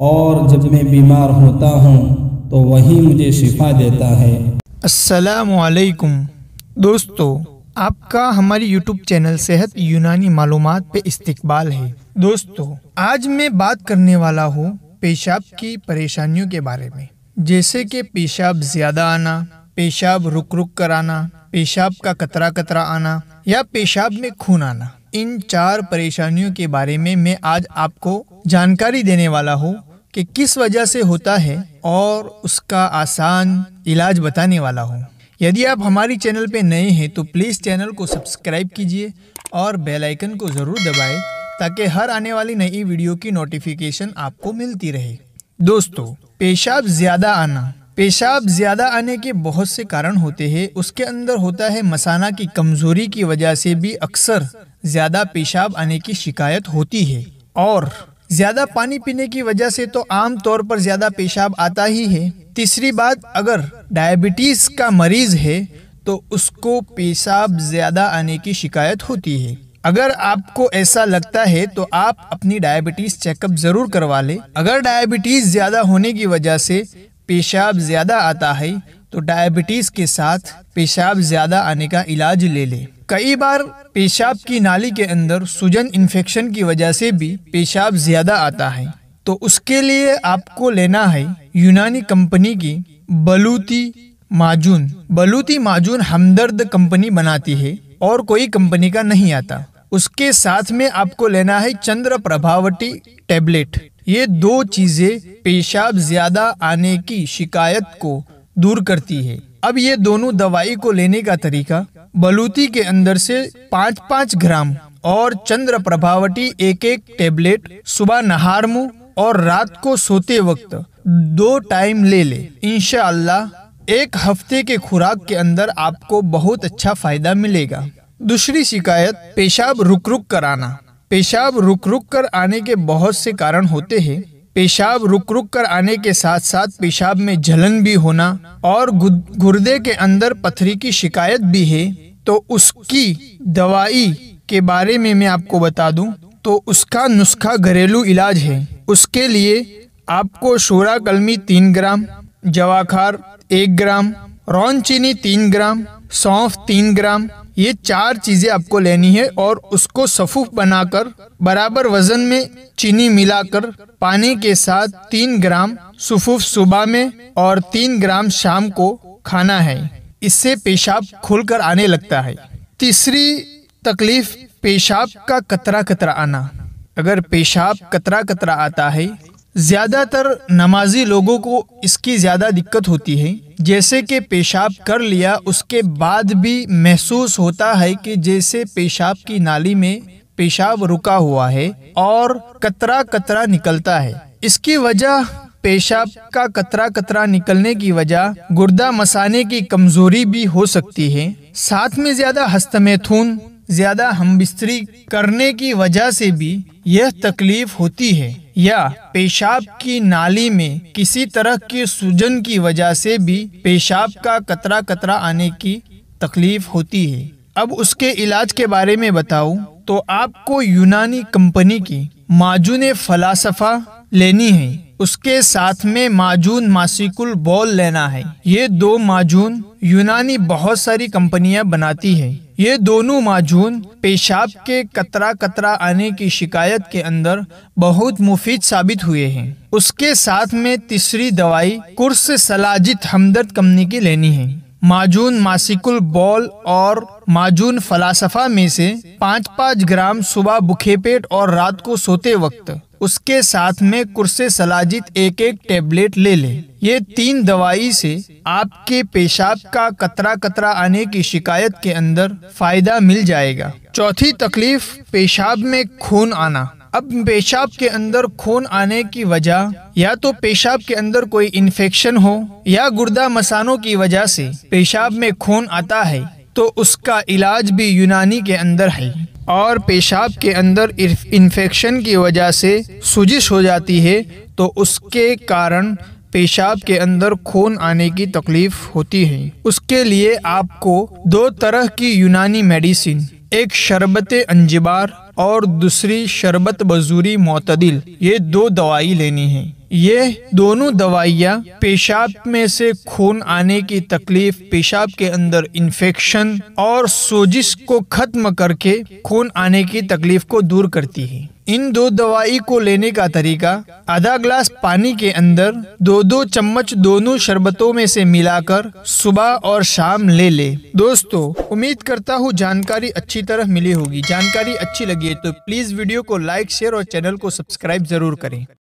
और जब मैं बीमार होता हूँ तो वही मुझे शिफा देता है असलकुम दोस्तों आपका हमारी यूट्यूब चैनल सेहत यूनानी मालूम पे इस्तकबाल है। दोस्तों, आज मैं बात करने वाला हूँ पेशाब की परेशानियों के बारे में। जैसे कि पेशाब ज़्यादा आना, पेशाब रुक रुक कर आना, पेशाब का कतरा कतरा आना या पेशाब में खून आना। इन चार परेशानियों के बारे में मैं आज आपको जानकारी देने वाला हूँ कि किस वजह से होता है और उसका आसान इलाज बताने वाला हूँ। यदि आप हमारी चैनल पे नए हैं तो प्लीज़ चैनल को सब्सक्राइब कीजिए और बेल आइकन को ज़रूर दबाएँ, ताकि हर आने वाली नई वीडियो की नोटिफिकेशन आपको मिलती रहे। दोस्तों, पेशाब ज़्यादा आना। पेशाब ज़्यादा आने के बहुत से कारण होते हैं। उसके अंदर होता है मसाना की कमज़ोरी की वजह से भी अक्सर ज़्यादा पेशाब आने की शिकायत होती है। और ज़्यादा पानी पीने की वजह से तो आम तौर पर ज़्यादा पेशाब आता ही है। तीसरी बात, अगर डायबिटीज़ का मरीज़ है तो उसको पेशाब ज़्यादा आने की शिकायत होती है। अगर आपको ऐसा लगता है तो आप अपनी डायबिटीज़ चेकअप ज़रूर करवा लें। अगर डायबिटीज़ ज़्यादा होने की वजह से पेशाब ज़्यादा आता है तो डायबिटीज़ के साथ पेशाब ज़्यादा आने का इलाज ले ले। कई बार पेशाब की नाली के अंदर सूजन इन्फेक्शन की वजह से भी पेशाब ज़्यादा आता है। तो उसके लिए आपको लेना है यूनानी कंपनी की बलूती माजून। बलूती माजून हमदर्द कंपनी बनाती है और कोई कंपनी का नहीं आता। उसके साथ में आपको लेना है चंद्र प्रभावटी टेबलेट। ये दो चीज़ें पेशाब ज़्यादा आने की शिकायत को दूर करती है। अब ये दोनों दवाई को लेने का तरीका बलूती के अंदर से पाँच पाँच ग्राम और चंद्र प्रभावटी एक एक टेबलेट, सुबह नहार मुँह और रात को सोते वक्त दो टाइम ले ले। इनशाला एक हफ़्ते के खुराक के अंदर आपको बहुत अच्छा फ़ायदा मिलेगा। दूसरी शिकायत, पेशाब रुक रुक कर आना। पेशाब रुक रुक कर आने के बहुत से कारण होते हैं। पेशाब रुक रुक कर आने के साथ साथ पेशाब में जलन भी होना और गुर्दे के अंदर पथरी की शिकायत भी है तो उसकी दवाई के बारे में मैं आपको बता दूँ तो उसका नुस्खा घरेलू इलाज है। उसके लिए आपको शोरा कलमी तीन ग्राम, जवाखार एक ग्राम, रौन चीनी तीन ग्राम, सौंफ तीन ग्राम ये चार चीज़ें आपको लेनी है और उसको सफूफ बनाकर, बराबर वज़न में चीनी मिलाकर, पानी के साथ तीन ग्राम सफूफ सुबह में और तीन ग्राम शाम को खाना है। इससे पेशाब खुलकर आने लगता है। तीसरी तकलीफ़, पेशाब का कतरा कतरा आना। अगर पेशाब कतरा कतरा आता है ज़्यादातर नमाजी लोगों को इसकी ज़्यादा दिक्कत होती है। जैसे कि पेशाब कर लिया, उसके बाद भी महसूस होता है कि जैसे पेशाब की नाली में पेशाब रुका हुआ है और कतरा कतरा निकलता है। इसकी वजह पेशाब का कतरा कतरा निकलने की वजह गुर्दा मसाने की कमज़ोरी भी हो सकती है। साथ में ज़्यादा हस्तमैथुन, ज़्यादा हम बिस्तरी करने की वजह से भी यह तकलीफ़ होती है। या पेशाब की नाली में किसी तरह की सूजन की वजह से भी पेशाब का कतरा कतरा आने की तकलीफ़ होती है। अब उसके इलाज के बारे में बताऊँ तो आपको यूनानी कंपनी की माजून फलासफा लेनी है। उसके साथ में माजून मासिकुल बॉल लेना है। ये दो माजून यूनानी बहुत सारी कंपनियाँ बनाती है। ये दोनों माजून पेशाब के कतरा कतरा आने की शिकायत के अंदर बहुत मुफीद साबित हुए हैं। उसके साथ में तीसरी दवाई कुर्स सलाजित हमदर्द कंपनी की लेनी है। माजून मासिकुल बॉल और माजून फलासफा में से पाँच पाँच ग्राम सुबह बुखे पेट और रात को सोते वक्त उसके साथ में कुर्से सलाजित एक एक टेबलेट ले लें। ये तीन दवाई से आपके पेशाब का कतरा कतरा आने की शिकायत के अंदर फ़ायदा मिल जाएगा। चौथी तकलीफ़, पेशाब में खून आना। अब पेशाब के अंदर खून आने की वजह, या तो पेशाब के अंदर कोई इन्फेक्शन हो, या गुर्दा मसानों की वजह से पेशाब में खून आता है तो उसका इलाज भी यूनानी के अंदर है। और पेशाब के अंदर इन्फेक्शन की वजह से सूजिश हो जाती है तो उसके कारण पेशाब के अंदर खून आने की तकलीफ़ होती है। उसके लिए आपको दो तरह की यूनानी मेडिसिन, एक शरबत अंजिबार और दूसरी शरबत बजूरी मोतदिल, ये दो दवाई लेनी है। ये दोनों दवाइयाँ पेशाब में से खून आने की तकलीफ़, पेशाब के अंदर इन्फेक्शन और सोजिश को खत्म करके खून आने की तकलीफ़ को दूर करती है। इन दो दवाई को लेने का तरीका, आधा ग्लास पानी के अंदर दो दो चम्मच दोनों शरबतों में से मिलाकर सुबह और शाम ले ले। दोस्तों, उम्मीद करता हूँ जानकारी अच्छी तरह मिली होगी। जानकारी अच्छी लगी है तो प्लीज़ वीडियो को लाइक शेयर और चैनल को सब्सक्राइब ज़रूर करें।